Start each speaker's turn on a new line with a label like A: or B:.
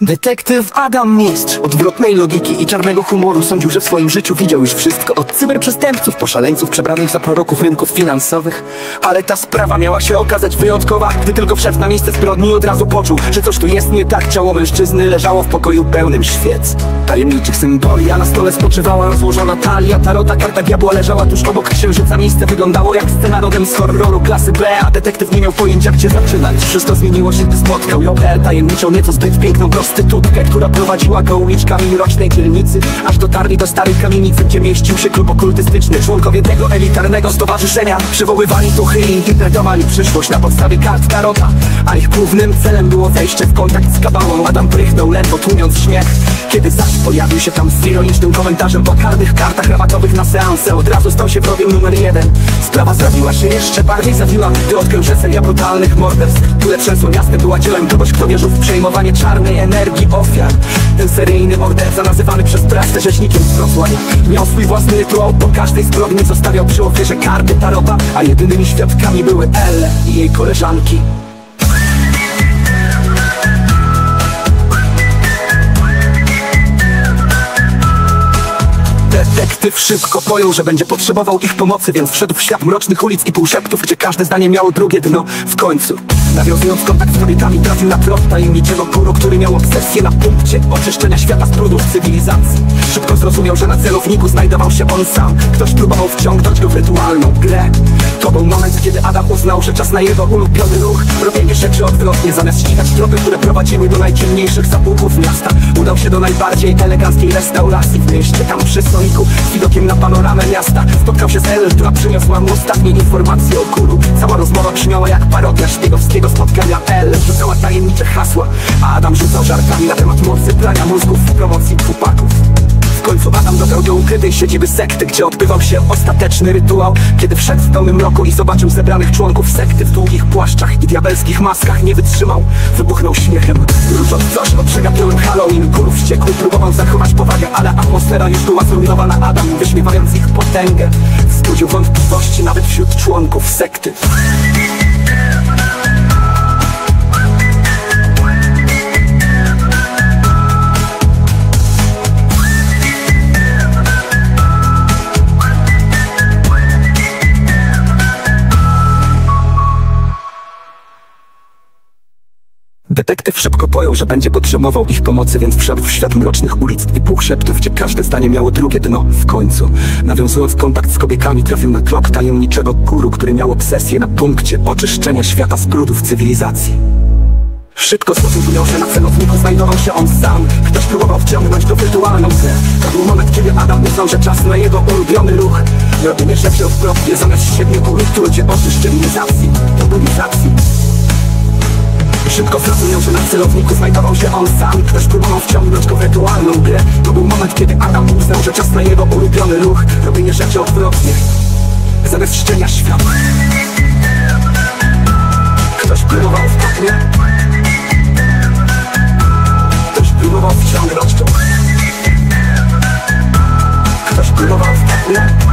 A: Detektyw Adam Mistrz. Odwrotnej logiki i czarnego humoru Sądził, że w swoim życiu widział już wszystko Od cyberprzestępców po szaleńców przebranych za proroków rynków finansowych. Ale ta sprawa miała się okazać wyjątkowa Gdy tylko wszedł na miejsce zbrodni od razu poczuł Że coś tu jest nie tak. Ciało mężczyzny leżało w pokoju pełnym świec. Tajemniczych symboli, a na stole spoczywała rozłożona talia. Tarota, karta diabła leżała tuż obok księżyca. Miejsce wyglądało jak scena rodem z horroru klasy B A detektyw nie miał pojęcia gdzie zaczynać. Wszystko zmieniło się gdy spotkał Jopel Tajemniczą nieco zbyt piękną prostytutkę Która prowadziła go uliczkami rocznej dzielnicy Aż dotarli do starej kamienicy, gdzie mieścił się klub okultystyczny. Członkowie tego elitarnego stowarzyszenia Przywoływali duchy i interpretowali przyszłość na podstawie kart Tarota A ich głównym celem było wejście w kontakt z kabałą ledwo tłumiąc śmiech. Kiedy zaś pojawił się tam z ironicznym komentarzem Po karnych kartach rabatowych na seanse Od razu stał się wrogiem numer jeden. Sprawa zrobiła się jeszcze bardziej zawiła Gdy odkrył, że seria brutalnych morderstw Które trzęsło miastem była dziełem kogoś, kto wierzył w przejmowanie czarnej energii ofiar. Ten seryjny morderca nazywany przez prasę rzeźnikiem z Wrocławia Miał swój własny rytuał, po każdej zbrodni zostawiał przy ofierze karty tarota A jedynymi świadkami były Elle i jej koleżanki Detektyw szybko pojął, że będzie potrzebował ich pomocy Więc wszedł w świat mrocznych ulic i półszeptów Gdzie każde zdanie miało drugie dno. W końcu Nawiązując kontakt z kobietami trafił na plot tajemniczego guru Który miał obsesję na punkcie oczyszczenia świata z brudów cywilizacji. Szybko zrozumiał, że na celowniku znajdował się on sam. Ktoś próbował wciągnąć go w rytualną grę To był moment, kiedy Adam uznał, że czas na jego ulubiony ruch. Robienie rzeczy odwrotnie, zamiast ścigać tropy, które prowadziły do najciemniejszych zapłuków miasta. Udał się do najbardziej eleganckiej restauracji w mieście. Tam przy stoliku z widokiem na panoramę miasta Spotkał się z Elle, która przyniosła mu ostatnie informacje o guru. Cała rozmowa brzmiała jak parodia szpiegowskiego spotkania Elle Rzucała tajemnicze hasła, a Adam rzucał żartami na temat mocy prania mózgów w promocji dwupaków. w końcu Adam dotarł do ukrytej siedziby sekty, gdzie odbywał się ostateczny rytuał. Kiedy wszedł w pełnym mroku i zobaczył zebranych członków sekty w długich płaszczach i diabelskich maskach Nie wytrzymał, wybuchnął śmiechem. Różąc coś o przegapiłym Halloween. Górów wściekły próbował zachować powagę, ale atmosfera już była zrujnowana. Adam, wyśmiewając ich potęgę Wzbudził wątpliwości nawet wśród członków sekty Detektyw szybko pojął, że będzie potrzebował ich pomocy, więc wszedł w świat mrocznych ulic i półszeptów, gdzie każde zdanie miało drugie dno. W końcu, nawiązując kontakt z kobietami, trafił na trop tajemniczego guru, który miał obsesję na punkcie oczyszczenia świata z brudów cywilizacji. Szybko zrozumiał, że na celowniku znajdował się on sam. Ktoś próbował wciągnąć go w rytualną grę. To był moment, kiedy Adam uznał, że czas na jego ulubiony ruch. Robienie rzeczy odwrotnie zamiast siedmiu guru, który cię oczyszczenizacji, tobulizacji Szybko że na celowniku znajdował się on sam. Ktoś próbował wciągnąć go w rytualną grę. To był moment, kiedy Adam uznał, że czas na jego ulubiony ruch. Robienie rzeczy odwrotnie. Zamiast szczenia świata Ktoś próbował wpadnie Ktoś próbował wciągnąć go. Ktoś próbował wpadnie